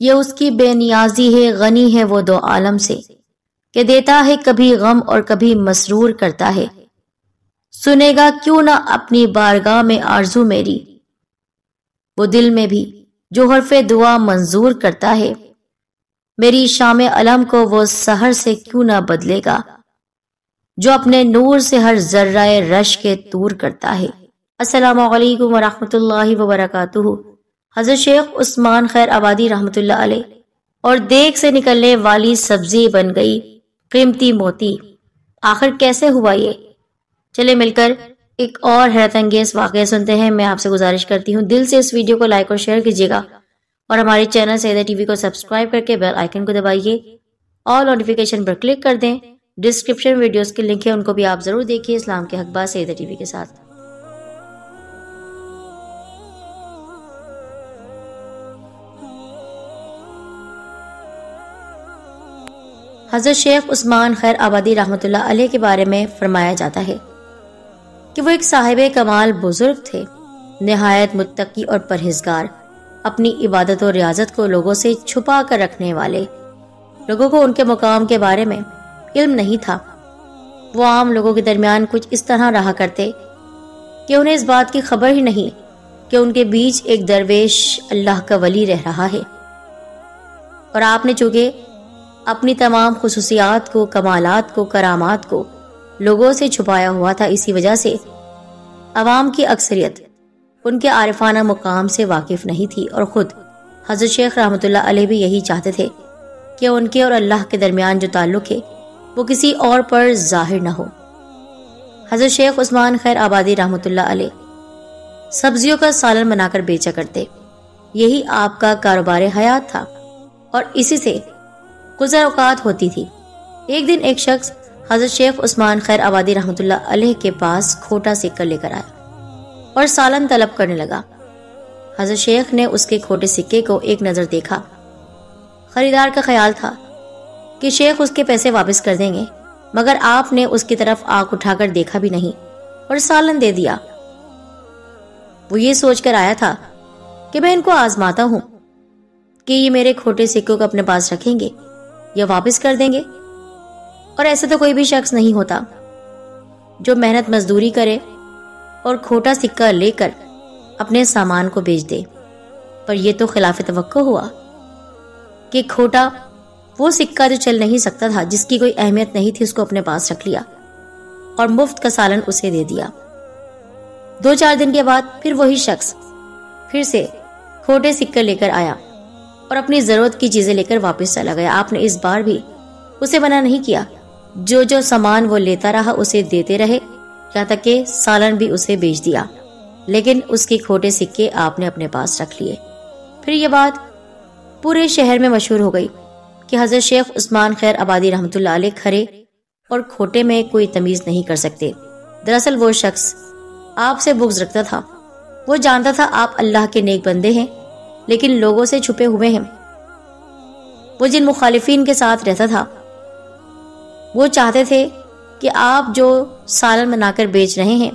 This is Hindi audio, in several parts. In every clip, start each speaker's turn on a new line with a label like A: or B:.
A: ये उसकी बेनियाजी है, गनी है वो दो आलम से, कि देता है कभी गम और कभी मसरूर करता है। सुनेगा क्यों ना अपनी बारगाह में आरज़ू मेरी? वो दिल में भी जो हरफे दुआ मंजूर करता है। मेरी शाम अलम को वो सहर से क्यों ना बदलेगा? जो अपने नूर से हर जर्राए रश के तूर करता है। अस्सलाम वालेकुम वरहमतुल्लाहि वबरकातुहू। हज़रत शेख उस्मान खैर आबादी रहमतुल्लाह अलैह। और देख से निकलने वाली सब्ज़ी बन गई कीमती मोती। आखिर कैसे हुआ ये? चले मिलकर एक और हैरत अंगेज वाक़ सुनते हैं। मैं आपसे गुजारिश करती हूँ, दिल से इस वीडियो को लाइक और शेयर कीजिएगा। और हमारे चैनल सैदा टीवी को सब्सक्राइब करके बेल आइकन को दबाइए। ऑल नोटिफिकेशन पर क्लिक कर दें। डिस्क्रिप्शन वीडियोस के लिंक है, उनको भी आप ज़रूर देखिए इस्लाम के हकबा सैदा टीवी के साथ। हज़रत शेख उस्मान खैर आबादी रहमतुल्लाह अलैह के बारे में फरमाया जाता है कि वो एक साहिब कमाल बुज़ुर्ग थे, नहायत मुत्तकी और परहेजगार, अपनी इबादत और रियाजत को लोगों से छुपा कर रखने वाले, लोगों को उनके मुकाम के बारे में इल्म नहीं था। वो आम लोगों के दरमियान कुछ इस तरह रहा करते कि उन्हें इस बात की खबर ही नहीं कि उनके बीच एक दरवेश अल्लाह का वली रह रहा है। और आपने चूँकि अपनी तमाम खसूसियात को, कमालात को, करामात को लोगों से छुपाया हुआ था, इसी वजह से अवाम की अक्सरियत उनके आरिफाना मुकाम से वाकिफ नहीं थी। और खुद हज़रत शेख अलैह भी यही चाहते थे कि उनके और अल्लाह के दरमियान जो ताल्लुक है वो किसी और पर ज़ाहिर न हो। हज़रत शेख उस्मान खैर आबादी रहमतुल्लाह अलैह सब्जियों का सालन बनाकर बेचा करते। यही आपका कारोबार हयात था। और इसी से गुजर अवकात होती थी। एक दिन एक शख्स हज़रत शेख उस्मान खैर आबादी रहमतुल्लाह अलैह के पास खोटा सिक्का लेकर आया और सालन तलब करने लगा। हज़रत शेख ने उसके खोटे सिक्के को एक नज़र देखा। खरीदार का ख्याल था कि शेख उसके पैसे वापस कर देंगे, मगर आपने उसकी तरफ़ आँख उठाकर देखा भी नहीं और सालन दे दिया। वो ये सोचकर आया था कि मैं इनको आजमाता हूँ कि ये मेरे खोटे सिक्कों को अपने पास रखेंगे या वापस कर देंगे। और ऐसा तो कोई भी शख्स नहीं होता जो मेहनत मजदूरी करे और खोटा सिक्का लेकर अपने सामान को बेच दे। पर यह तो खिलाफ तो हुआ कि खोटा वो सिक्का जो चल नहीं सकता था, जिसकी कोई अहमियत नहीं थी, उसको अपने पास रख लिया और मुफ़्त का सालन उसे दे दिया। दो चार दिन के बाद फिर वही शख्स फिर से खोटे सिक्के लेकर आया और अपनी ज़रूरत की चीज़ें लेकर वापस चला गया। आपने इस बार भी उसे मना नहीं किया। जो जो सामान वो लेता रहा, उसे देते रहे, यहाँ तक के सालन भी उसे बेच दिया। लेकिन उसके खोटे सिक्के आपने अपने पास रख लिए। फिर ये बात पूरे शहर में मशहूर हो गई। कि हज़रत शेख उस्मान खैर आबादी रहमत खरे और खोटे में कोई तमीज नहीं कर सकते। दरअसल वो शख्स आपसे बुग्ज रखता था। वो जानता था आप अल्लाह के नेक बंदे हैं, लेकिन लोगों से छुपे हुए हैं। वो जिन मुखालिफिन के साथ रहता था, वो चाहते थे कि आप जो सालन बनाकर बेच रहे हैं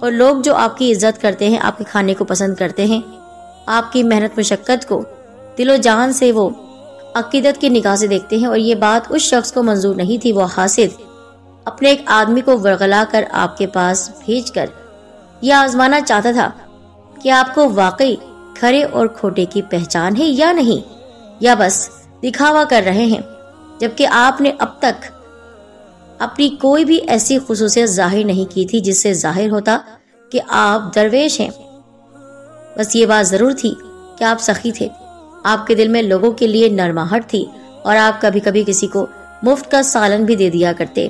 A: और लोग जो आपकी इज़्ज़त करते हैं, आपके खाने को पसंद करते हैं, आपकी मेहनत, मुशक्क़त को दिलो जान से वो अकीदत की निगाह से देखते हैं और ये बात उस शख्स को मंजूर नहीं थी, वो हासिद अपने एक आदमी को वर्गला कर आपके पास भेज कर यह आजमाना चाहता था कि आपको वाकई खरे और खोटे की पहचान है या नहीं, या बस दिखावा कर रहे हैं, जबकि आपने अब तक अपनी कोई भी ऐसी खसूसियत ज़ाहिर नहीं की थी जिससे ज़ाहिर होता कि आप दरवेश हैं। बस ये बात ज़रूर थी कि आप सखी थे। आपके दिल में लोगों के लिए नरमाहट थी और आप कभी कभी किसी को मुफ़्त का सालन भी दे दिया करते।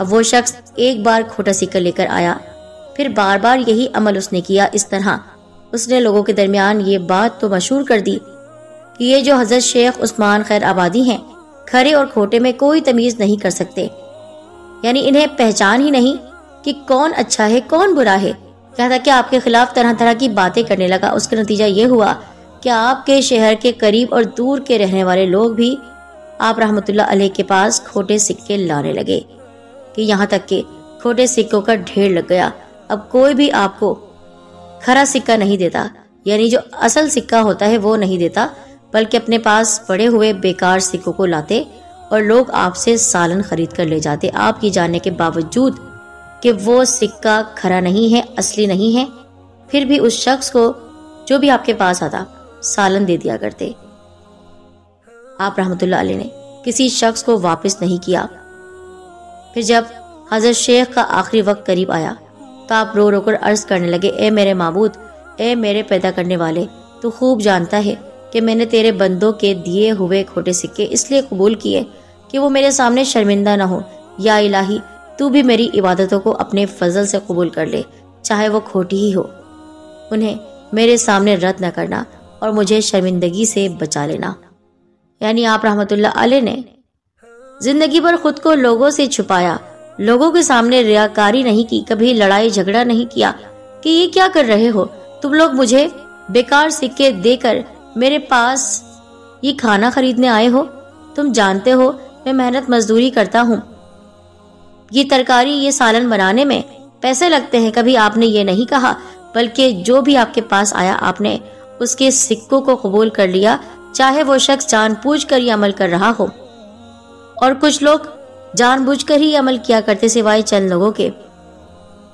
A: अब वो शख्स एक बार खोटा सिक्का लेकर आया। फिर बार बार यही अमल उसने किया इस तरह। उसने लोगों के दरमियान ये बात तो मशहूर कर दी कि ये जो हज़रत शेख उस्मान खैर आबादी हैं, खरे और खोटे में कोई तमीज नहीं कर सकते। यानी इन्हें पहचान ही नहीं कि कौन अच्छा है, कौन बुरा है। कहता कि आपके खिलाफ तरह तरह की बातें करने लगा। उसका नतीजा ये हुआ कि आपके शहर के करीब और दूर के रहने वाले लोग भी आप रहमतुल्लाह अलैह के पास खोटे सिक्के लाने लगे कि यहाँ तक के खोटे सिक्कों का ढेर लग गया। अब कोई भी आपको खरा सिक्का नहीं देता, यानी जो असल सिक्का होता है वो नहीं देता, बल्कि अपने पास पड़े हुए बेकार सिक्कों को लाते और लोग आपसे सालन खरीद कर ले जाते। आपकी जानने के बावजूद कि वो सिक्का खरा नहीं है, असली नहीं है, फिर भी उस शख्स को जो भी आपके पास आता सालन दे दिया करते। आप रहमतुल्लाह ने किसी शख्स को वापस नहीं किया। फिर जब हज़रत शेख का आखिरी वक्त करीब आया तो आप रो रो कर अर्ज़ करने लगे, ए मेरे माबूद, ए मेरे पैदा करने वाले, तू खूब जानता है कि मैंने तेरे बंदों के दिए हुए खोटे सिक्के इसलिए कबूल किए कि वो मेरे सामने शर्मिंदा ना हो। या इलाही, तू भी मेरी इबादतों को अपने फजल से कबूल कर ले, चाहे वो खोटी ही हो। उन्हें मेरे सामने रद्द न करना और मुझे शर्मिंदगी से बचा लेना। यानी आप रहमतुल्लाह अलैह ने ज़िंदगी भर खुद को लोगों से छुपाया, लोगों के सामने रियाकारी नहीं की, कभी लड़ाई झगड़ा नहीं किया कि ये क्या कर रहे हो? तुम लोग मुझे बेकार सिक्के देकर मेरे पास ये खाना खरीदने आए हो? तुम जानते हो, मैं मेहनत मजदूरी करता हूँ। ये तरकारी, ये सालन बनाने में पैसे लगते हैं, कभी आपने ये नहीं कहा, बल्कि जो भी आपके पास आया, आपने उसके सिक्कों को कबूल कर लिया, चाहे वो शख्स जानबूझ कर ही अमल कर रहा हो। और कुछ लोग जानबूझकर ही अमल किया करते सिवाय चंद लोगों के।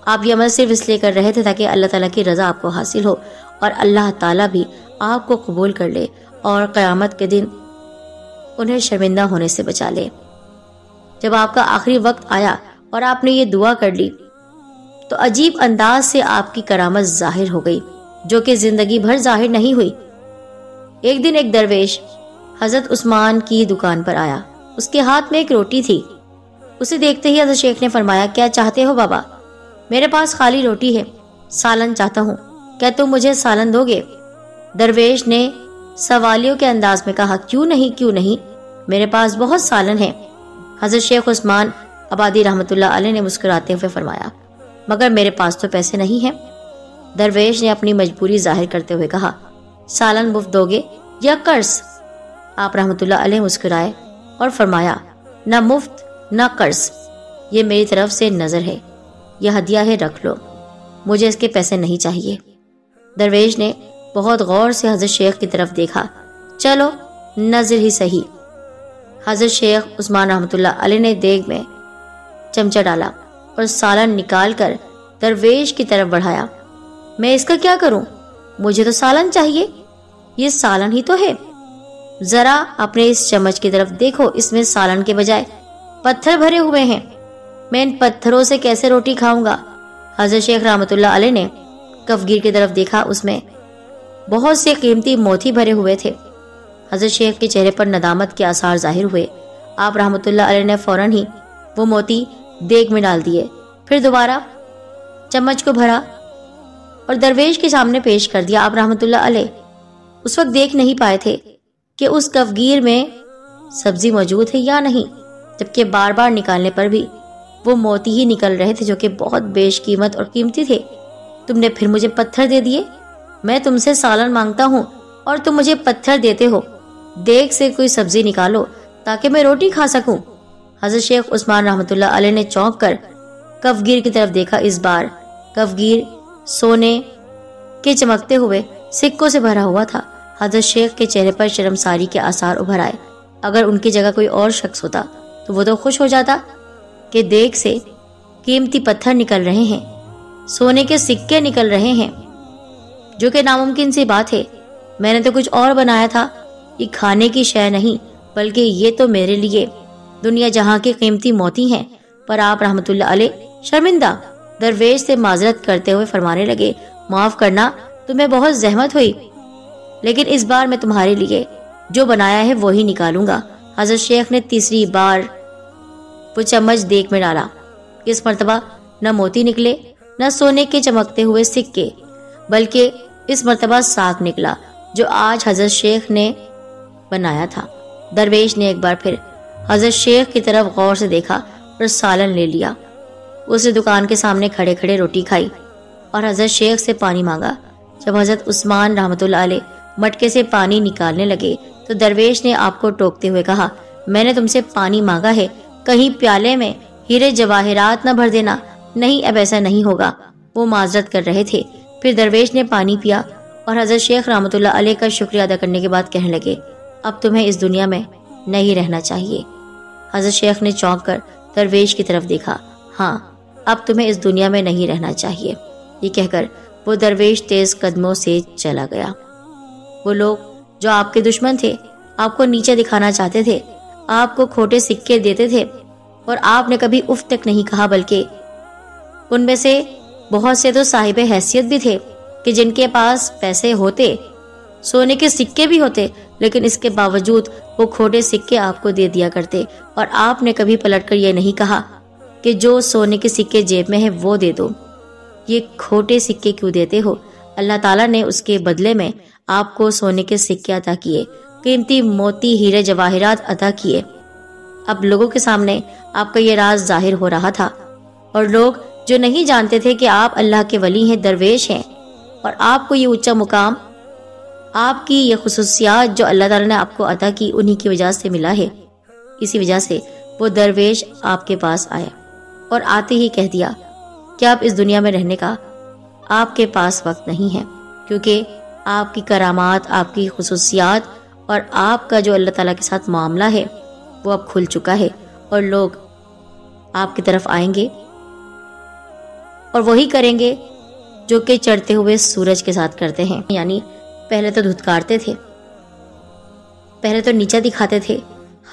A: आप ये अमल सिर्फ़ इसलिए कर रहे थे ताकि अल्लाह ताला की रजा आपको हासिल हो और अल्लाह ताला भी आपको कबूल कर ले और क़यामत के दिन उन्हें शर्मिंदा होने से बचा ले। जब आपका आखिरी वक्त आया और आपने ये दुआ कर ली तो अजीब अंदाज से आपकी करामत ज़ाहिर हो गई। जो कि ज़िंदगी भर ज़ाहिर नहीं हुई। एक दिन एक दरवेश हज़रत उस्मान की दुकान पर आया। उसके हाथ में एक रोटी थी। उसे देखते ही हज़रत शेख ने फरमाया, क्या चाहते हो बाबा? मेरे पास खाली रोटी है। सालन चाहता हूँ। क्या तुम मुझे सालन दोगे? दरवेश ने सवालियों के अंदाज में कहा, क्यों नहीं क्यों नहीं? मेरे पास बहुत सालन है। हज़रत शेख उस्मान आबादी रहमतुल्लाह अलैह ने मुस्कुराते हुए फरमाया, मगर मेरे पास तो पैसे नहीं हैं। दरवेश ने अपनी मजबूरी ज़ाहिर करते हुए कहा, सालन मुफ़्त दोगे या कर्ज? आप रहमतुल्लाह अलैह मुस्कुराए और फरमाया, न मुफ़्त, न कर्ज। ये मेरी तरफ़ से नज़र है। यह हदिया है, रख लो। मुझे इसके पैसे नहीं चाहिए। दरवेश ने बहुत गौर से हज़रत शेख की तरफ़ देखा। चलो, नज़र ही सही। हज़रत शेख उस्मान रहमतुल्लाह अलैह ने देग में चमचा डाला और सालन निकाल कर दरवेश की तरफ़ बढ़ाया। मैं इसका क्या करूँ? मुझे तो सालन चाहिए। ये सालन ही तो है। जरा अपने इस चम्मच की तरफ़ देखो, इसमें सालन के बजाय पत्थर भरे हुए हैं। मैं इन पत्थरों से कैसे रोटी खाऊँगा? हज़रत शेख रहमतुल्लाह अलैह ने कफगीर की तरफ़ देखा, उसमें बहुत से कीमती मोती भरे हुए थे। हज़रत शेख के चेहरे पर नदामत के आसार ज़ाहिर हुए। आप रहमतुल्लाह अलैह ने फ़ौरन ही वो मोती देग में डाल दिए। फिर दोबारा चम्मच को भरा। और दरवेश के सामने पेश कर दिया आप रहमतुल्लाह अलैह। उस वक्त देख नहीं पाए थे कि उस कफगीर में सब्ज़ी मौजूद है या नहीं, जबकि बार बार निकालने पर भी वो मोती ही निकल रहे थे जो कि बहुत बेशकीमत और कीमती थे। तुमने फिर मुझे पत्थर दे दिए? मैं तुमसे सालन माँगता हूँ और तुम मुझे पत्थर देते हो। देख से कोई सब्ज़ी निकालो ताकि मैं रोटी खा सकूँ। हज़रत शेख उस्मान रहमतुल्लाह अलैह ने चौंक कर कफगीर की तरफ़ देखा इस बार कफगीर सोने के चमकते हुए सिक्कों से भरा हुआ था। हज़रत शेख के चेहरे पर शर्मसारी के आसार उभर आए। अगर उनकी जगह कोई और शख्स होता तो वो तो खुश हो जाता कि देख से कीमती पत्थर निकल रहे हैं। सोने के सिक्के निकल रहे हैं, जो कि नामुमकिन सी बात है। मैंने तो कुछ और बनाया था ये खाने की शय नहीं, बल्कि ये तो मेरे लिए दुनिया जहाँ की कीमती मोती हैं। पर आप रहमतुल्लाह अलैह, शर्मिंदा दरवेश से माजरत करते हुए फरमाने लगे, माफ़ करना, तुम्हें बहुत जहमत हुई। लेकिन इस बार मैं तुम्हारे लिए जो बनाया है वही निकालूँगा। हज़रत शेख ने तीसरी बार वो चम्मच देख में डाला। इस मरतबा न मोती निकले, न सोने के चमकते हुए सिक्के, बल्कि इस मरतबा साग निकला, जो आज हज़रत शेख ने बनाया था। दरवेश ने एक बार फिर हज़रत शेख की तरफ़ गौर से देखा और सालन ले लिया। उसने दुकान के सामने खड़े खड़े रोटी खाई और हज़रत शेख से पानी मांगा। जब हज़रत उस्मान रहमतुल्लाह मटके से पानी निकालने लगे तो दरवेश ने आपको टोकते हुए कहा, मैंने तुमसे पानी मांगा है, कहीं प्याले में हीरे जवाहरात न भर देना। नहीं, अब ऐसा नहीं होगा। वो माजरत कर रहे थे। फिर दरवेश ने पानी पिया और हज़रत शेख अलैह का शुक्रिया अदा करने के बाद कहने लगे, अब तुम्हें इस दुनिया में नहीं रहना चाहिए। हज़रत शेख ने चौंक कर दरवेश की तरफ़ देखा हाँ अब तुम्हें इस दुनिया में नहीं रहना चाहिए। ये कहकर वो दरवेश तेज कदमों से चला गया। वो लोग जो आपके दुश्मन थे, आपको नीचे दिखाना चाहते थे, आपको खोटे सिक्के देते थे, और आपने कभी उफ तक नहीं कहा, बल्कि उनमें से बहुत से तो साहिब हैसियत भी थे कि जिनके पास पैसे होते, सोने के सिक्के भी होते, लेकिन इसके बावजूद वो खोटे सिक्के आपको दे दिया करते, और आपने कभी पलटकर ये नहीं कहा। कि जो सोने के सिक्के जेब में है, वो दे दो। ये खोटे सिक्के क्यों देते हो? अल्लाह ताला ने उसके बदले में आपको सोने के सिक्के अदा किए, कीमती मोती, हीरे, जवाहरात अदा किए। अब लोगों के सामने आपका ये राज ज़ाहिर हो रहा था। और लोग जो नहीं जानते थे कि आप अल्लाह के वली हैं, दरवेश हैं, और आपको ये ऊँचा मुकाम, आपकी ये खसूसियात जो अल्लाह ताला ने आपको अदा की, उन्हीं की वजह से मिला है। इसी वजह से वो दरवेश आपके पास आया। और आते ही कह दिया कि आप इस दुनिया में रहने का आपके पास वक्त नहीं है? क्योंकि आपकी करामात, आपकी खसूसियात और आपका जो अल्लाह ताला के साथ मामला है, वो अब खुल चुका है और लोग आपकी तरफ़ आएँगे और वही करेंगे जो कि चढ़ते हुए सूरज के साथ करते हैं। यानी पहले तो धुतकारते थे, पहले तो नीचा दिखाते थे,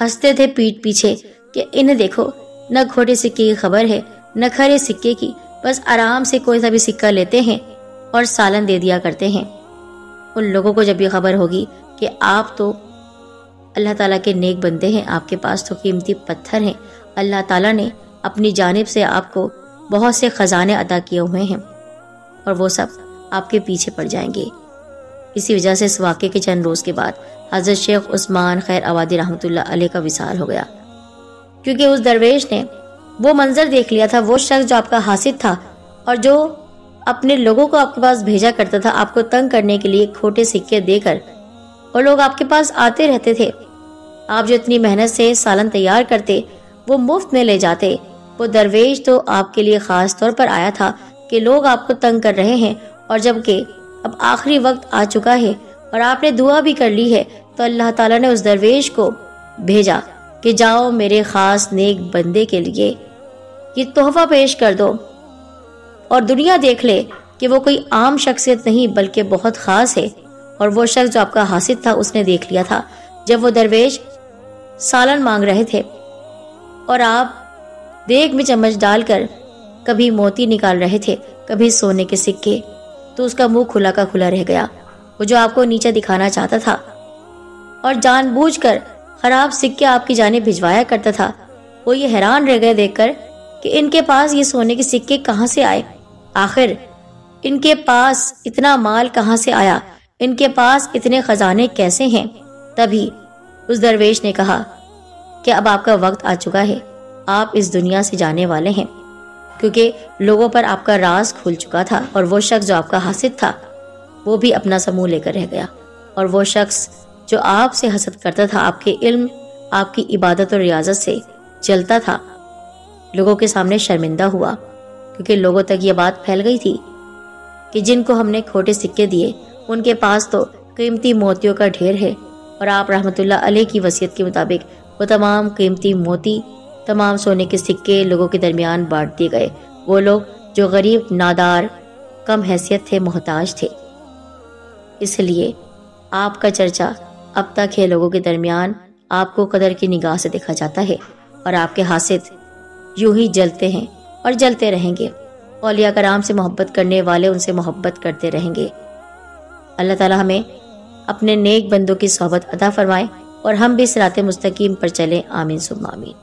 A: हँसते थे पीठ पीछे कि इन्हें देखो न खोटे सिक्के की खबर है, न खरे सिक्के की। बस आराम से कोई सा भी सिक्का लेते हैं और सालन दे दिया करते हैं। उन लोगों को जब ये खबर होगी कि आप तो अल्लाह ताला के नेक बंदे हैं, आपके पास तो कीमती पत्थर हैं। अल्लाह ताला ने अपनी जानब से आपको बहुत से खजाने अदा किए हुए हैं और वो सब आपके पीछे पड़ जाएँगे। इसी वजह से इस वाक्य के चंद रोज के बाद हज़रत शेख उस्मान खैर आबादी रहमतुल्लाह अलैह का विसाल हो गया। क्योंकि उस दरवेश ने वो मंजर देख लिया था, वो शख्स जो आपका हासिद था और जो अपने लोगों को आपके पास भेजा करता था, आपको तंग करने के लिए खोटे सिक्के देकर। और लोग आपके पास आते रहते थे। आप जो इतनी मेहनत से सालन तैयार करते, वो मुफ़्त में ले जाते। वो दरवेश तो आपके लिए खास तौर पर आया था कि लोग आपको तंग कर रहे हैं और जबकि अब आखिरी वक्त आ चुका है और आपने दुआ भी कर ली है तो अल्लाह ताला ने उस दरवेश को भेजा। कि जाओ मेरे खास नेक बंदे के लिए ये तोहफा पेश कर दो। और दुनिया देख ले कि वो कोई आम शख्सियत नहीं, बल्कि बहुत खास है। और वो शख्स जो आपका हासिद था, उसने देख लिया था, जब वो दरवेश सालन मांग रहे थे। और आप देख में चम्मच डालकर कभी मोती निकाल रहे थे, कभी सोने के सिक्के तो उसका मुँह खुला का खुला रह गया। वो जो आपको नीचे दिखाना चाहता था। और जानबूझकर खराब सिक्के आपकी जाने भिजवाया करता था। वो ये हैरान रह गए देखकर कि इनके पास ये सोने के सिक्के कहाँ से आए? आखिर, इनके पास इतना माल कहाँ से आया? इनके पास इतने खजाने कैसे हैं? तभी उस दरवेश ने कहा कि अब आपका वक्त आ चुका है? आप इस दुनिया से जाने वाले हैं। क्योंकि लोगों पर आपका राज खुल चुका था और वो शख्स जो आपका हासिद था, वो भी अपना समूह लेकर रह गया। और वो शख्स जो आपसे हसद करता था, आपके इल्म, आपकी इबादत और रियाजत से चलता था। लोगों के सामने शर्मिंदा हुआ, क्योंकि लोगों तक ये बात फैल गई थी कि जिनको हमने खोटे सिक्के दिए, उनके पास तो कीमती मोतियों का ढेर है। और आप रहमतुल्लाह अलैह की वसीयत के मुताबिक वो तमाम कीमती मोती, तमाम सोने के सिक्के लोगों के दरमियान बांट दिए गए। वो लोग जो गरीब, नादार, कम हैसियत थे, मोहताज थे। इसलिए आपका चर्चा अब तक है लोगों के दरमियान आपको कदर की निगाह से देखा जाता है और आपके हासिद यूँ ही जलते हैं और जलते रहेंगे। औलिया कराम से मोहब्बत करने वाले उनसे मोहब्बत करते रहेंगे। अल्लाह ताला हमें अपने नेक बंदों की सोहबत अदा फरमाए और हम भी सरात मुस्तकीम पर चलें। आमीन सुम आमीन।